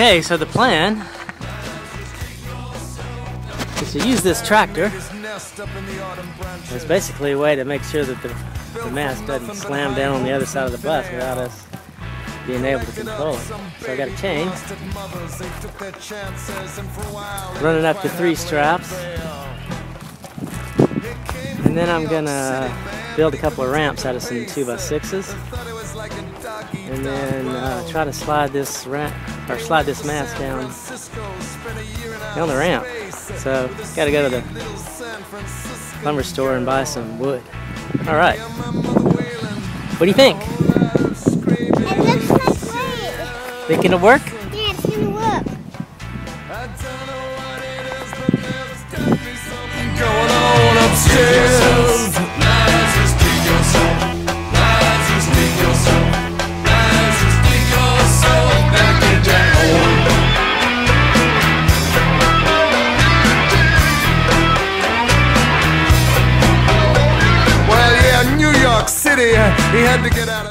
Okay, so the plan is to use this tractor. It's basically a way to make sure that the, the mast doesn't slam down on the other side of the bus without us being able to control it. So I got a chain running up to three straps. And then I'm gonna build a couple of ramps out of some 2x6s. And then uh, try to slide this ramp or slide this mast down down the ramp. So gotta go to the lumber store and buy some wood. All right. What do you think? It looks like great. Think it'll work? Yeah, it's gonna work. City, he had to get out of